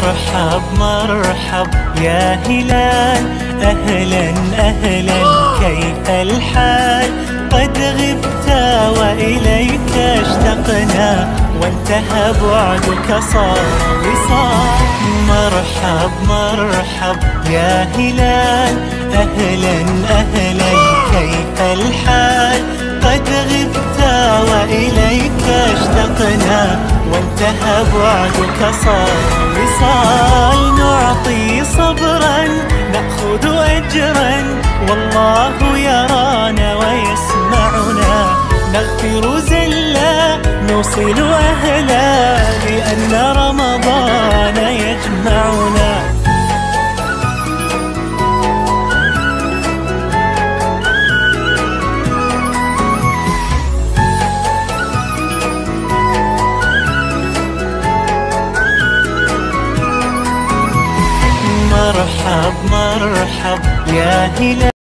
مرحب مرحب يا هلال. أهلا أهلا كيف الحال؟ قد غبت وإليك اشتقنا وانتهى بعدك صار وصال مرحب مرحب يا هلال. أهلا أهلا كيف الحال؟ قد غبت وإليك اشتقنا وانتهى بعدك صار وصال نعطي صبرا نأخذ أجرا. والله يرانا ويسمعنا. نغفر زلا نوصل أهلا. مرحب مرحب يا هلال.